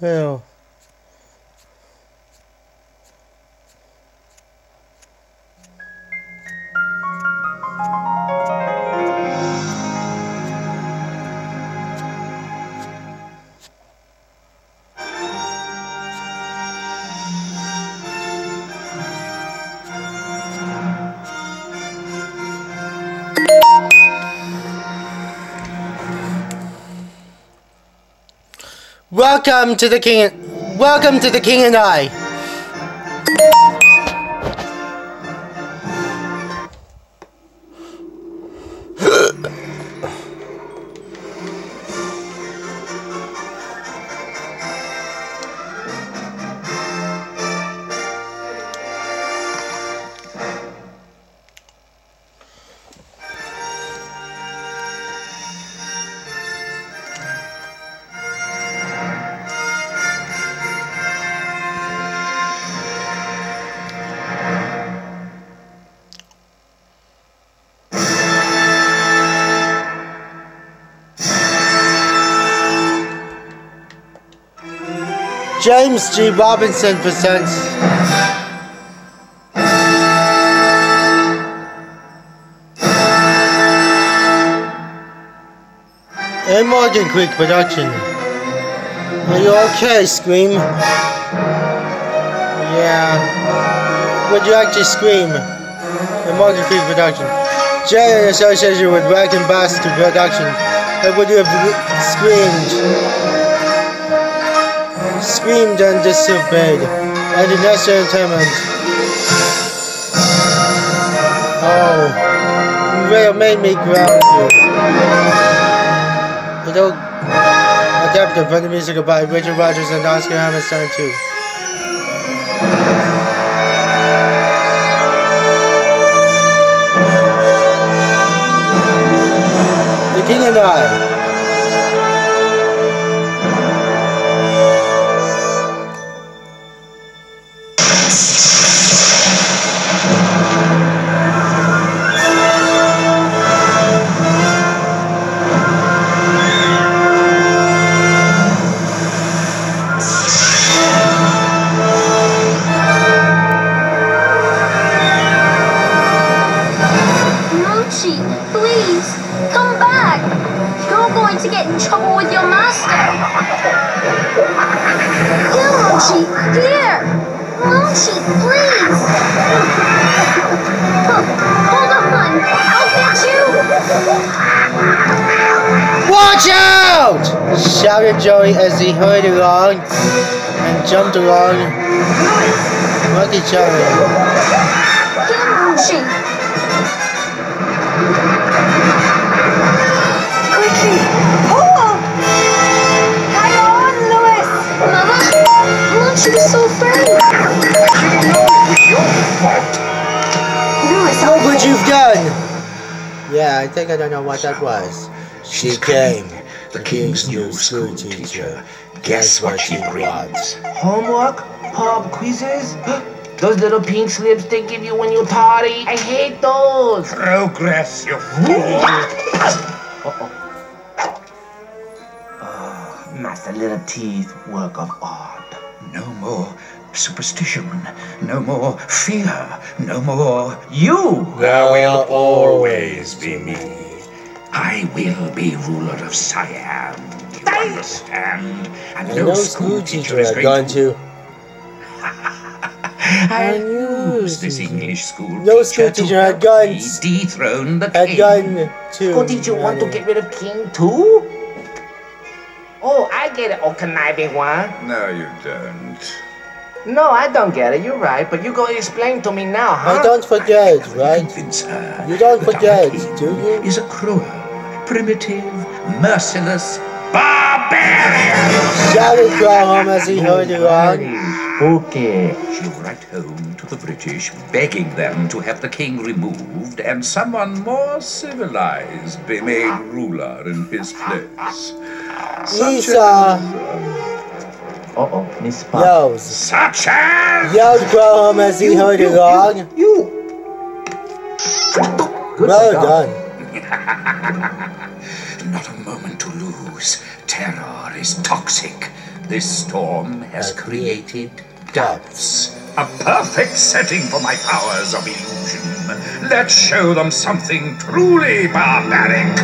Well. Welcome to the king. Welcome to the king and I. James G. Robinson presents. A Morgan Creek production. Are you okay, Scream? Yeah. Would you actually scream? A Morgan Creek production. J in association with Wagon Basket production. Would you have screamed? Screamed and disobeyed, and in next entertainment. Oh, you made me ground you. You don't adapted from the music by Richard Rodgers and Oscar Hammerstein too. The King and I. get in trouble with your master. Here, Mochi, here. Mochi, please. Hold on, I'll get you. Watch out! shouted Joey as he hurried along and jumped along Monkey Charlie. Here, Mochi. You've done! Yeah, I think I don't know what that was. She came, the king's new school teacher. Guess what she brought? Homework? Pop quizzes? Those little pink slips they give you when you party? I hate those! Progress, you fool! Ah, Master Little Teeth, work of art. No more superstition, no more fear, no more you. There will always be me. I will be ruler of Siam. You understand? And And no school teacher had gone to. I'll use this English school No school teacher teacher to had help guns. me dethrone the Had king. gone to. School teacher want to get rid of King too? I get it, oh conniving one. No, you don't. No, I don't get it. You're right, but you go explain to me now, huh? I don't forget, right? Convince her uh, You don't that forget, our king do you? Is a cruel, primitive, merciless barbarian. Shouted Graham as he hurried along. Okay. She'll write home to the British, begging them to have the king removed and someone more civilized be made ruler in his place. Such Lisa uh, Uh-oh, Miss Pop. yells. Such as Yelled Graham as he hurried along. You. Good Well job. done. Not a moment to lose. Terror is toxic. This storm has created doves. A perfect setting for my powers of illusion. Let's show them something truly barbaric.